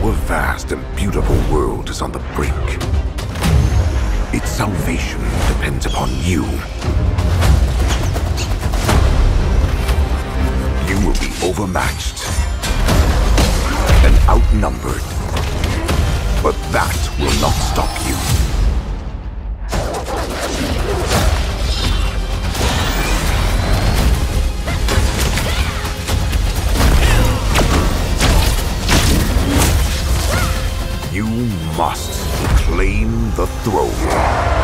Our vast and beautiful world is on the brink. Its salvation depends upon you. You will be overmatched and outnumbered. But that will not stop you. You must claim the throne.